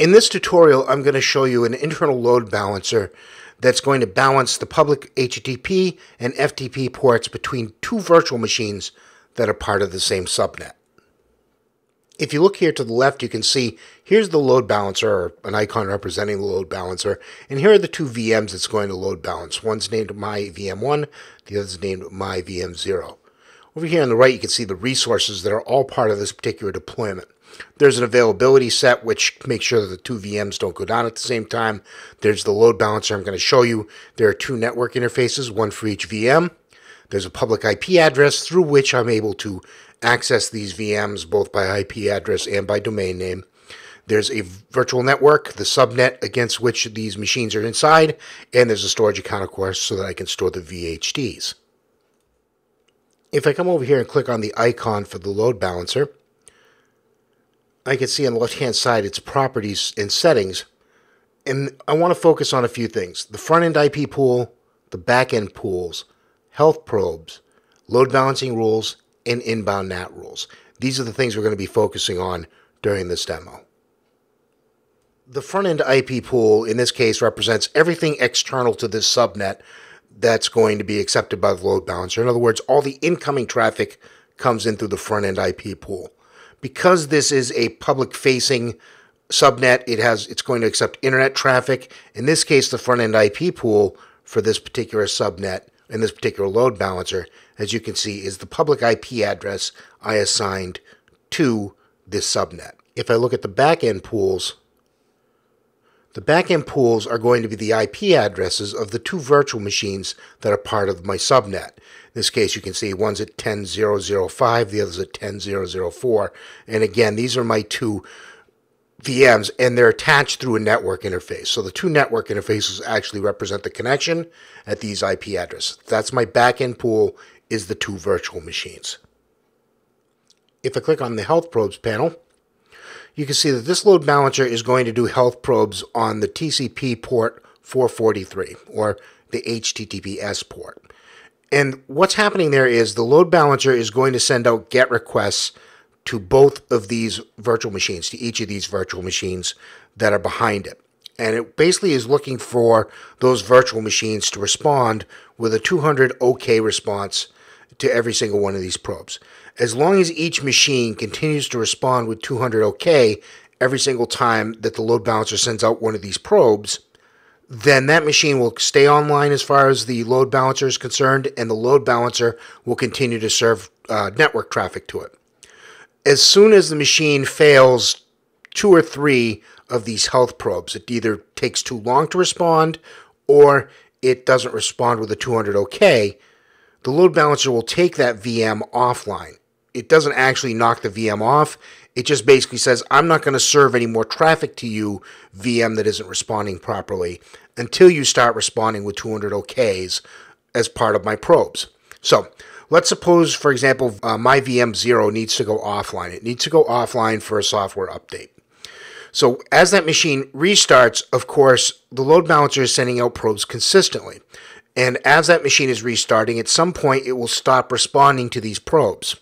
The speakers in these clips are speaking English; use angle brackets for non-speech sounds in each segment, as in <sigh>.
In this tutorial, I'm going to show you an internal load balancer that's going to balance the public HTTP and FTP ports between two virtual machines that are part of the same subnet. If you look here to the left, you can see here's the load balancer, or an icon representing the load balancer, and here are the two VMs it's going to load balance. One's named MyVM1, the other's named MyVM0. Over here on the right, you can see the resources that are all part of this particular deployment. There's an availability set which makes sure that the two VMs don't go down at the same time. There's the load balancer I'm going to show you. There are two network interfaces, one for each VM. There's a public IP address through which I'm able to access these VMs both by IP address and by domain name. There's a virtual network, the subnet against which these machines are inside, and there's a storage account, of course, so that I can store the VHDs. If I come over here and click on the icon for the load balancer, I can see on the left hand side its properties and settings. And I want to focus on a few things the front end IP pool, the back end pools, health probes, load balancing rules, and inbound NAT rules. These are the things we're going to be focusing on during this demo. The front end IP pool in this case represents everything external to this subnet that's going to be accepted by the load balancer. In other words, all the incoming traffic comes in through the front end IP pool because this is a public facing subnet, it has it's going to accept internet traffic. In this case, the front end IP pool for this particular subnet and this particular load balancer, as you can see, is the public IP address I assigned to this subnet. If I look at the backend pools, the backend pools are going to be the IP addresses of the two virtual machines that are part of my subnet. In this case, you can see one's at 10.0.0.5, the other's at 10.0.0.4. And again, these are my two VMs, and they're attached through a network interface. So the two network interfaces actually represent the connection at these IP addresses. That's my backend pool is the two virtual machines. If I click on the Health Probes panel, you can see that this load balancer is going to do health probes on the TCP port 443 or the HTTPS port. And what's happening there is the load balancer is going to send out GET requests to both of these virtual machines, to each of these virtual machines that are behind it. And it basically is looking for those virtual machines to respond with a 200 OK response to every single one of these probes. As long as each machine continues to respond with 200 OK every single time that the load balancer sends out one of these probes, then that machine will stay online as far as the load balancer is concerned, and the load balancer will continue to serve uh, network traffic to it. As soon as the machine fails two or three of these health probes, it either takes too long to respond or it doesn't respond with a 200 OK, the load balancer will take that VM offline. It doesn't actually knock the VM off. It just basically says, I'm not going to serve any more traffic to you, VM that isn't responding properly, until you start responding with 200 OKs as part of my probes. So let's suppose, for example, uh, my VM0 needs to go offline. It needs to go offline for a software update. So as that machine restarts, of course, the load balancer is sending out probes consistently. And as that machine is restarting, at some point it will stop responding to these probes.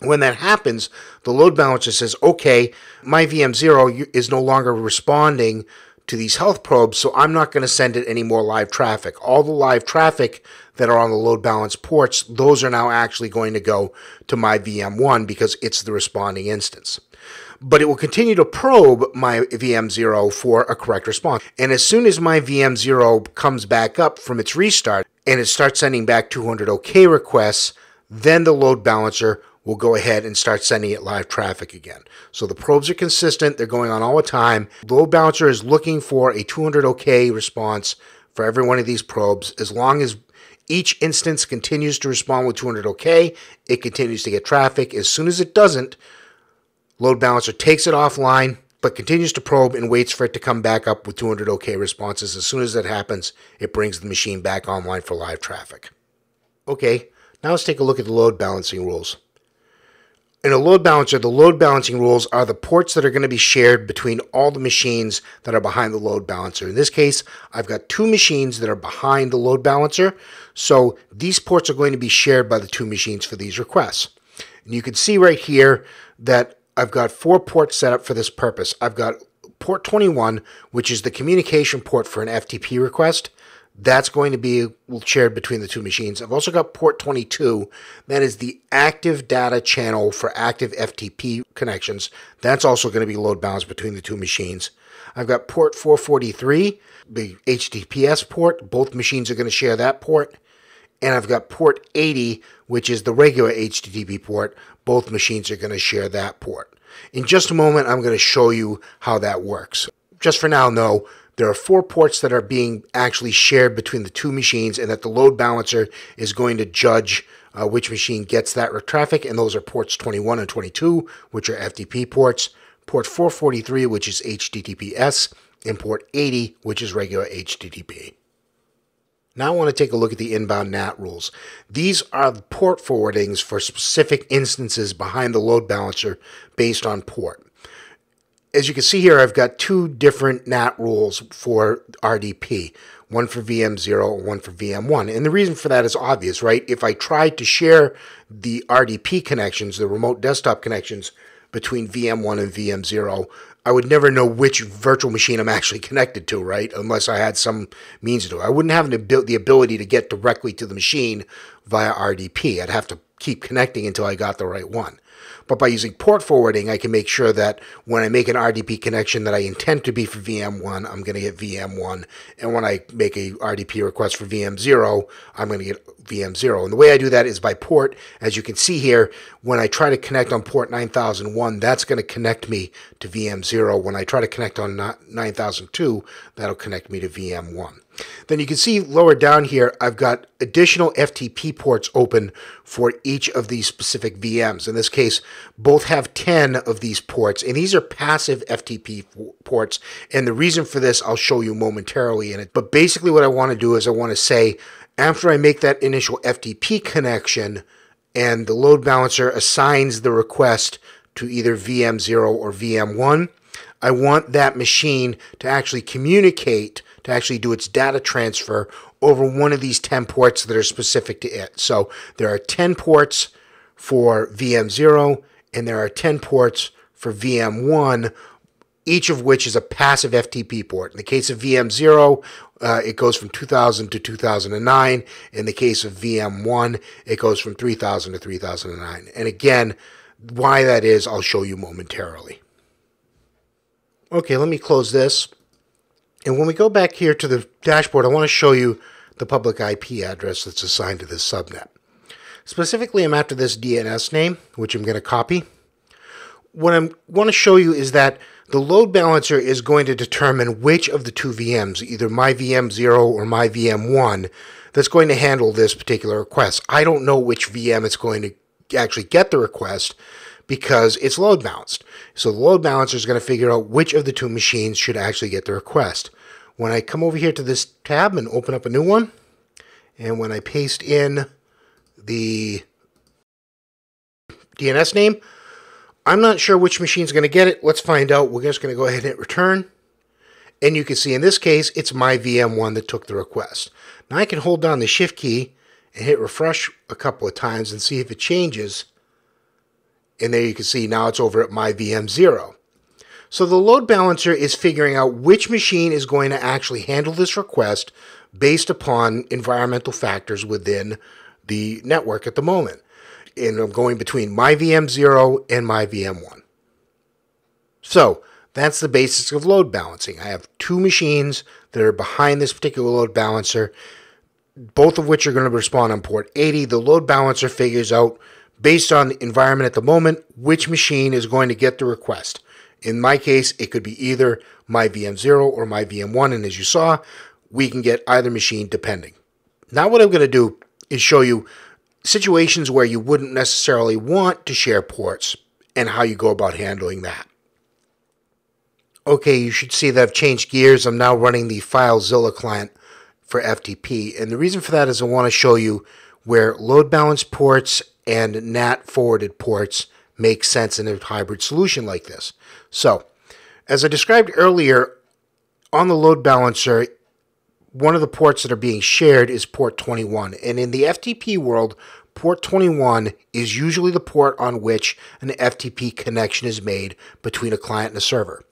When that happens, the load balancer says, okay, my VM0 is no longer responding to these health probes, so I'm not going to send it any more live traffic. All the live traffic that are on the load balance ports, those are now actually going to go to my VM1 because it's the responding instance but it will continue to probe my VM0 for a correct response. And as soon as my VM0 comes back up from its restart and it starts sending back 200 OK requests, then the load balancer will go ahead and start sending it live traffic again. So the probes are consistent, they're going on all the time. Load balancer is looking for a 200 OK response for every one of these probes. As long as each instance continues to respond with 200 OK, it continues to get traffic. As soon as it doesn't, Load balancer takes it offline, but continues to probe and waits for it to come back up with 200 OK responses. As soon as that happens, it brings the machine back online for live traffic. Okay, now let's take a look at the load balancing rules. In a load balancer, the load balancing rules are the ports that are going to be shared between all the machines that are behind the load balancer. In this case, I've got two machines that are behind the load balancer, so these ports are going to be shared by the two machines for these requests. And you can see right here that I've got four ports set up for this purpose. I've got port 21, which is the communication port for an FTP request. That's going to be shared between the two machines. I've also got port 22. That is the active data channel for active FTP connections. That's also going to be load balanced between the two machines. I've got port 443, the HTTPS port. Both machines are going to share that port. And I've got port 80, which is the regular HTTP port. Both machines are going to share that port. In just a moment, I'm going to show you how that works. Just for now, though, there are four ports that are being actually shared between the two machines, and that the load balancer is going to judge uh, which machine gets that traffic, and those are ports 21 and 22, which are FTP ports, port 443, which is HTTPS, and port 80, which is regular HTTP. Now I want to take a look at the inbound NAT rules. These are the port forwardings for specific instances behind the load balancer based on port. As you can see here, I've got two different NAT rules for RDP, one for VM0 and one for VM1. And the reason for that is obvious, right? If I tried to share the RDP connections, the remote desktop connections between VM1 and VM0, I would never know which virtual machine I'm <laughs> actually connected to, right? Unless I had some means to it. I wouldn't have the ability to get directly to the machine via RDP. I'd have to keep connecting until I got the right one. But by using port forwarding, I can make sure that when I make an RDP connection that I intend to be for VM1, I'm going to get VM1. And when I make a RDP request for VM0, I'm going to get VM0. And the way I do that is by port. As you can see here, when I try to connect on port 9001, that's going to connect me to VM0. When I try to connect on 9002, that'll connect me to VM1. Then you can see lower down here, I've got additional FTP ports open for each of these specific VMs. In this case, both have 10 of these ports, and these are passive FTP ports. And the reason for this, I'll show you momentarily in it. But basically what I want to do is I want to say, after I make that initial FTP connection, and the load balancer assigns the request to either VM0 or VM1, I want that machine to actually communicate to actually do its data transfer over one of these 10 ports that are specific to it. So there are 10 ports for VM0 and there are 10 ports for VM1, each of which is a passive FTP port. In the case of VM0, uh, it goes from 2000 to 2009. In the case of VM1, it goes from 3000 to 3009. And again, why that is, I'll show you momentarily. Okay, let me close this. And when we go back here to the dashboard, I want to show you the public IP address that's assigned to this subnet. Specifically, I'm after this DNS name, which I'm going to copy. What I want to show you is that the load balancer is going to determine which of the two VMs, either my VM0 or my VM1, that's going to handle this particular request. I don't know which VM it's going to actually get the request because it's load balanced. So the load balancer is going to figure out which of the two machines should actually get the request. When I come over here to this tab and open up a new one, and when I paste in the DNS name, I'm not sure which machine is going to get it. Let's find out. We're just going to go ahead and hit return. And you can see in this case, it's my VM1 that took the request. Now I can hold down the shift key and hit refresh a couple of times and see if it changes and there you can see now it's over at my VM0. So the load balancer is figuring out which machine is going to actually handle this request based upon environmental factors within the network at the moment. And I'm going between my VM0 and my VM1. So that's the basics of load balancing. I have two machines that are behind this particular load balancer, both of which are going to respond on port 80. The load balancer figures out based on the environment at the moment, which machine is going to get the request. In my case, it could be either my VM0 or my VM1, and as you saw, we can get either machine depending. Now what I'm going to do is show you situations where you wouldn't necessarily want to share ports and how you go about handling that. Okay, you should see that I've changed gears. I'm now running the FileZilla client for FTP, and the reason for that is I want to show you where load balance ports and NAT forwarded ports make sense in a hybrid solution like this. So, as I described earlier, on the load balancer, one of the ports that are being shared is port 21. And in the FTP world, port 21 is usually the port on which an FTP connection is made between a client and a server.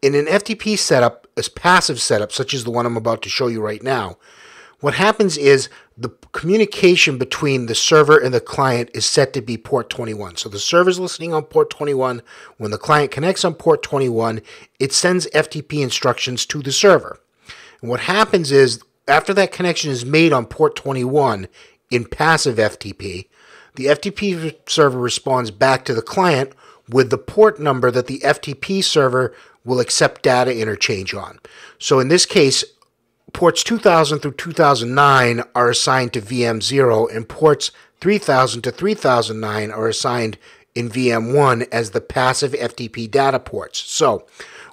In an FTP setup, a passive setup, such as the one I'm about to show you right now, what happens is the communication between the server and the client is set to be port 21. So the server is listening on port 21. When the client connects on port 21, it sends FTP instructions to the server. And what happens is after that connection is made on port 21 in passive FTP, the FTP server responds back to the client with the port number that the FTP server will accept data interchange on. So in this case, ports 2000 through 2009 are assigned to VM0 and ports 3000 to 3009 are assigned in VM1 as the passive FTP data ports. So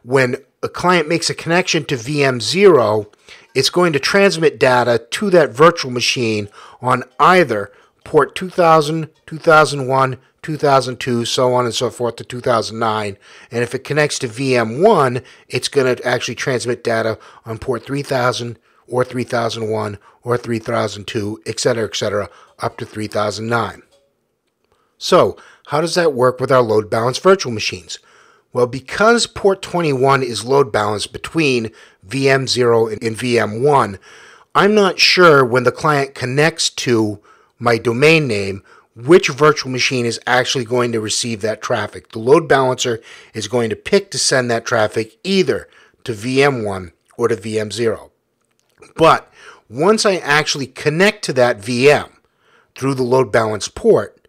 when a client makes a connection to VM0, it's going to transmit data to that virtual machine on either port 2000, 2001, 2002, so on and so forth to 2009. And if it connects to VM1, it's going to actually transmit data on port 3000 or 3001 or 3002, etc., etc., up to 3009. So, how does that work with our load balanced virtual machines? Well, because port 21 is load balanced between VM0 and VM1, I'm not sure when the client connects to my domain name which virtual machine is actually going to receive that traffic. The load balancer is going to pick to send that traffic either to VM1 or to VM0. But once I actually connect to that VM through the load balance port,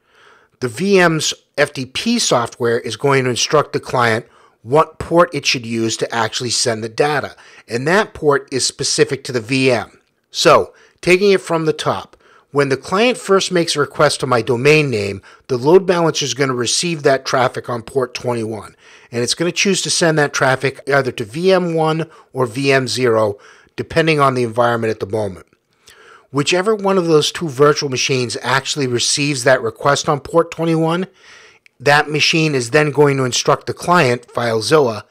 the VM's FTP software is going to instruct the client what port it should use to actually send the data. And that port is specific to the VM. So, taking it from the top, when the client first makes a request to my domain name, the load balancer is going to receive that traffic on port 21. And it's going to choose to send that traffic either to VM1 or VM0, depending on the environment at the moment. Whichever one of those two virtual machines actually receives that request on port 21, that machine is then going to instruct the client, FileZilla,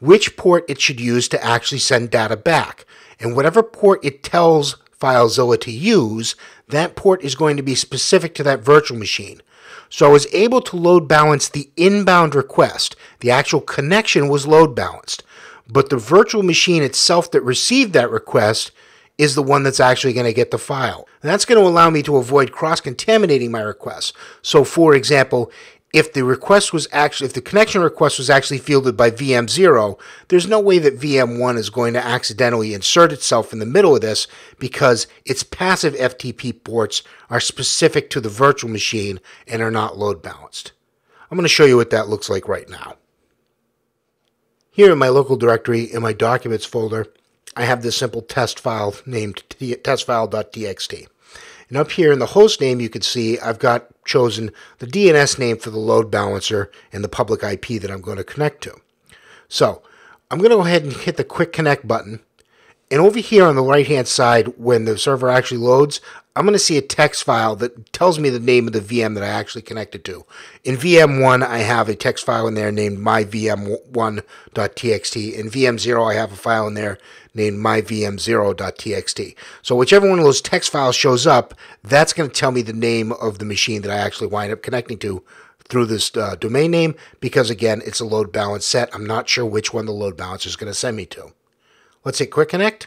which port it should use to actually send data back. And whatever port it tells FileZilla to use, that port is going to be specific to that virtual machine. So I was able to load balance the inbound request. The actual connection was load balanced. But the virtual machine itself that received that request is the one that's actually going to get the file. And that's going to allow me to avoid cross contaminating my requests. So, for example, if the request was actually if the connection request was actually fielded by VM0, there's no way that VM1 is going to accidentally insert itself in the middle of this because its passive FTP ports are specific to the virtual machine and are not load balanced. I'm going to show you what that looks like right now. Here in my local directory in my documents folder, I have this simple test file named testfile.txt. And up here in the host name, you can see I've got chosen the DNS name for the load balancer and the public IP that I'm going to connect to. So I'm going to go ahead and hit the quick connect button. And over here on the right hand side, when the server actually loads, I'm going to see a text file that tells me the name of the VM that I actually connected to. In VM1, I have a text file in there named myvm1.txt. In VM0, I have a file in there named myvm0.txt. So whichever one of those text files shows up, that's going to tell me the name of the machine that I actually wind up connecting to through this uh, domain name because, again, it's a load balance set. I'm not sure which one the load balancer is going to send me to. Let's hit Quick Connect.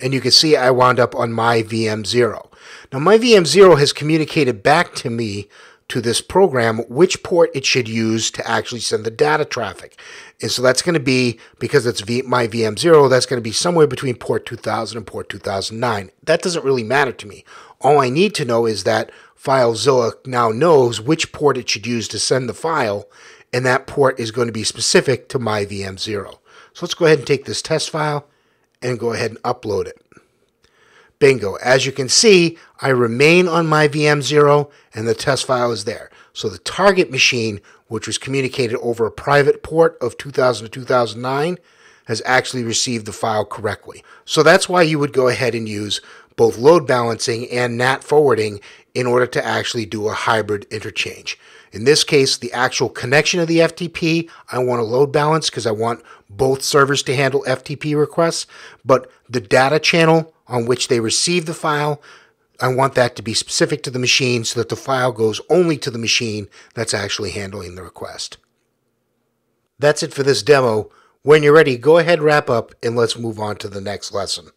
And you can see I wound up on my VM0. Now, my VM0 has communicated back to me to this program which port it should use to actually send the data traffic. And so that's going to be, because it's v, my VM0, that's going to be somewhere between port 2000 and port 2009. That doesn't really matter to me. All I need to know is that FileZilla now knows which port it should use to send the file, and that port is going to be specific to my VM0. So let's go ahead and take this test file and go ahead and upload it. Bingo. As you can see, I remain on my VM0 and the test file is there. So the target machine, which was communicated over a private port of 2000 to 2009, has actually received the file correctly. So that's why you would go ahead and use both load balancing and NAT forwarding in order to actually do a hybrid interchange. In this case, the actual connection of the FTP, I want to load balance because I want both servers to handle FTP requests, but the data channel on which they receive the file, I want that to be specific to the machine so that the file goes only to the machine that's actually handling the request. That's it for this demo. When you're ready, go ahead, wrap up, and let's move on to the next lesson.